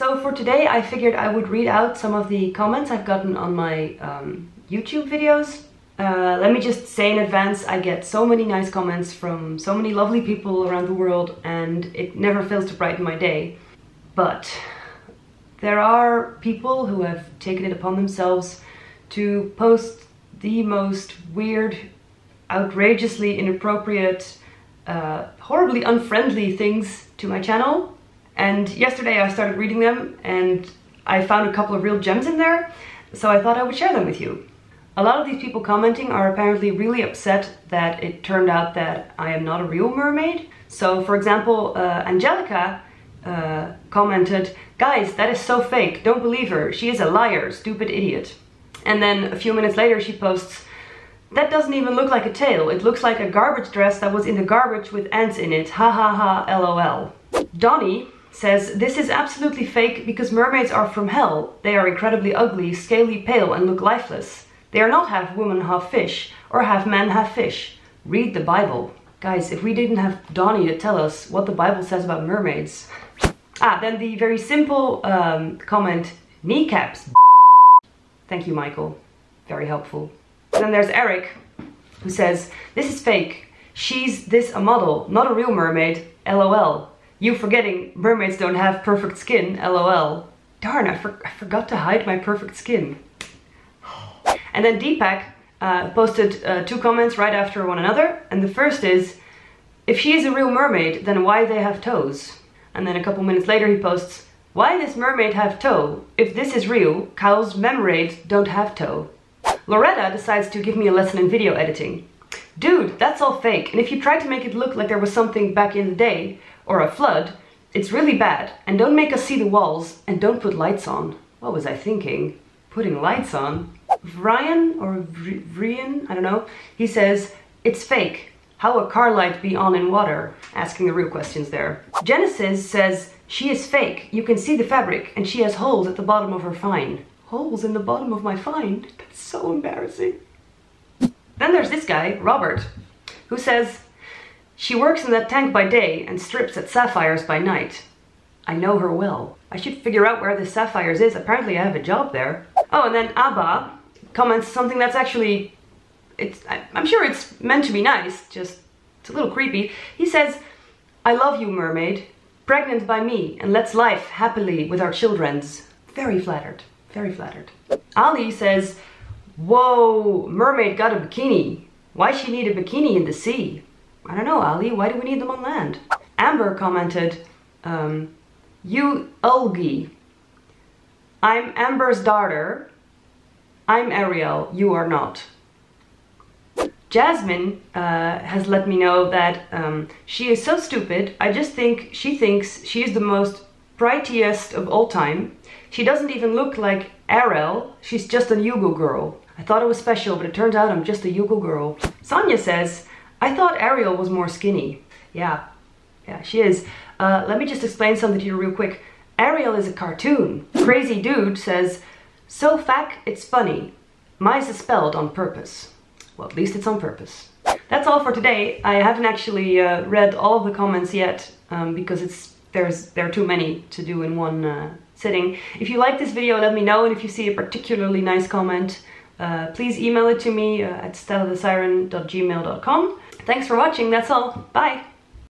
So for today I figured I would read out some of the comments I've gotten on my um, YouTube videos. Uh, let me just say in advance, I get so many nice comments from so many lovely people around the world and it never fails to brighten my day. But there are people who have taken it upon themselves to post the most weird, outrageously inappropriate, uh, horribly unfriendly things to my channel. And yesterday I started reading them and I found a couple of real gems in there, so I thought I would share them with you. A lot of these people commenting are apparently really upset that it turned out that I am not a real mermaid. So for example, uh, Angelica uh, commented, guys, that is so fake, don't believe her, she is a liar, stupid idiot. And then a few minutes later she posts, that doesn't even look like a tail, it looks like a garbage dress that was in the garbage with ants in it, ha ha ha lol. Donnie says, this is absolutely fake because mermaids are from hell. They are incredibly ugly, scaly pale and look lifeless. They are not half woman, half fish, or half man, half fish. Read the Bible. Guys, if we didn't have Donnie to tell us what the Bible says about mermaids. Ah, then the very simple um, comment, kneecaps. Thank you, Michael. Very helpful. Then there's Eric, who says, this is fake. She's this a model, not a real mermaid, lol. You forgetting mermaids don't have perfect skin, lol. Darn, I, for I forgot to hide my perfect skin. And then Deepak uh, posted uh, two comments right after one another. And the first is, if she is a real mermaid, then why they have toes? And then a couple minutes later he posts, why this mermaid have toe? If this is real, cows mermaids don't have toe. Loretta decides to give me a lesson in video editing. Dude, that's all fake, and if you try to make it look like there was something back in the day, or a flood, it's really bad, and don't make us see the walls, and don't put lights on. What was I thinking? Putting lights on? Ryan, or Vrian, I don't know, he says, it's fake. How a car light be on in water? Asking the real questions there. Genesis says, she is fake. You can see the fabric, and she has holes at the bottom of her find. Holes in the bottom of my find? That's so embarrassing. Then there's this guy, Robert, who says, she works in that tank by day and strips at Sapphires by night. I know her well. I should figure out where the Sapphires is. Apparently I have a job there. Oh, and then Abba comments something that's actually, it's, I, I'm sure it's meant to be nice, just it's a little creepy. He says, I love you, mermaid, pregnant by me, and let's life happily with our children's. Very flattered, very flattered. Ali says, whoa, mermaid got a bikini. Why she need a bikini in the sea? I don't know, Ali, why do we need them on land? Amber commented, um, you algae. I'm Amber's daughter. I'm Ariel, you are not. Jasmine uh, has let me know that um, she is so stupid. I just think she thinks she is the most prettiest of all time. She doesn't even look like Ariel. She's just a Yugo girl. I thought it was special, but it turns out I'm just a Yugo girl. Sonia says, I thought Ariel was more skinny. Yeah, yeah, she is. Uh, let me just explain something to you real quick. Ariel is a cartoon. Crazy Dude says, so fat it's funny. Mice is spelled on purpose. Well, at least it's on purpose. That's all for today. I haven't actually uh, read all of the comments yet um, because it's there's there are too many to do in one uh, sitting. If you like this video, let me know, and if you see a particularly nice comment, uh, please email it to me uh, at stellathesiren.gmail.com. Thanks for watching, that's all. Bye!